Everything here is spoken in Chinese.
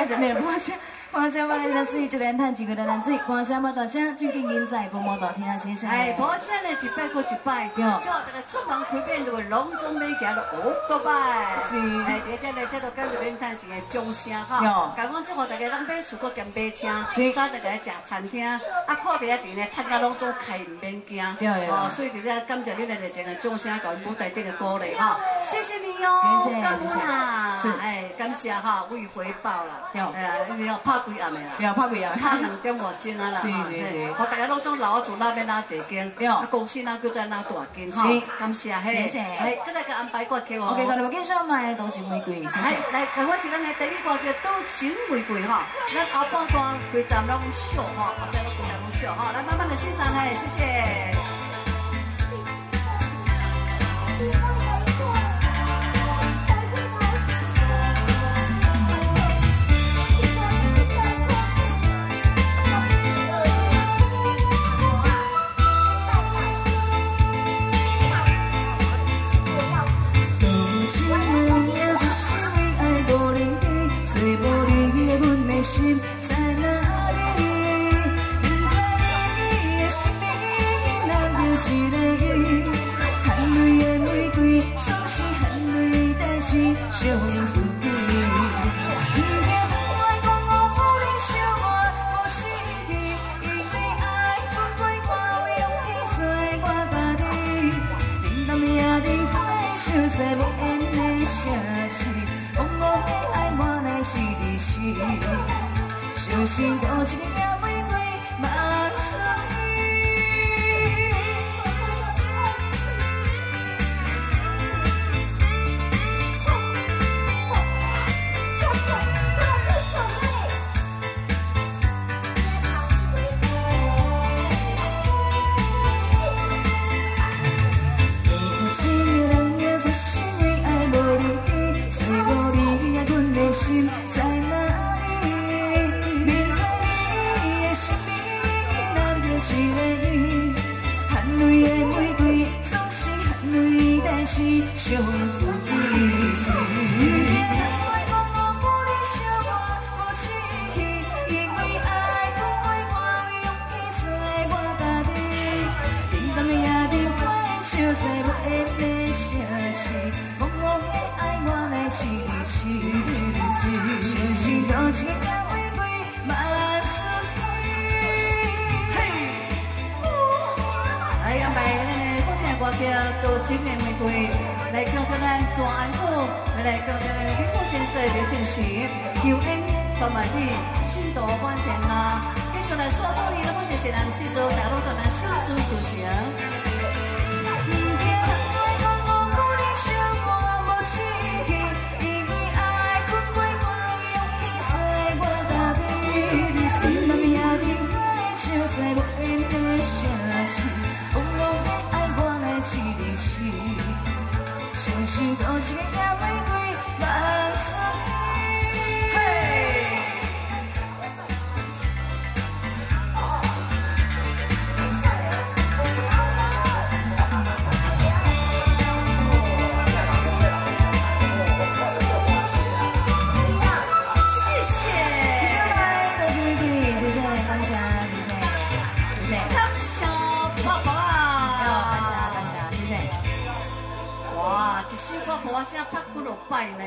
感谢你，感谢。欢迎我来自于一连探几个的男子，欢迎我大声最近竞赛不毛大听谢谢。哎，无声嘞，一摆过一摆，叫大家出门多摆。是，哎，第只嘞，这都跟一连探一个掌声哈。祝福大家咱买厝搁兼买车，早大家食餐厅，啊，靠第钱呢，趁甲拢总开唔免惊。哦，所以就只感谢你哋热情的掌声，甲舞台顶的鼓励哈。谢谢你哦，谢谢，谢谢。是，哎，感谢哈，为回报啦。哎呀，一定要拍。几暗的啦，要拍几暗，拍两点外钟啊啦，吼，大家拢总老厝那边哪坐间，啊公司哪叫在哪大间，吼，感谢嘿，嘿，今日个安排歌曲哦。OK，我介绍卖都是玫瑰，谢谢。来，我是咱的第一歌叫《都情玫瑰》哈，咱后半段规站拢笑哈，后边拢规站拢笑哈，来慢慢的欣赏嘿，谢谢。能笑我无志气，因为爱分开看有勇气做我家己。冷淡夜里花笑在无言的城市。是的是，相信多情也里欢笑在无言的城市，茫茫的爱我来痴痴。相信多情也玫瑰满树嘿，来安排咱的好听我叫《多情的玫瑰》，来叫做咱全安府，来叫做咱李富先生刘进时，求恩同埋你心多满天啊！继续来说好伊，我就是咱四座大路做咱心事事情。信多情我声拍几落摆呢？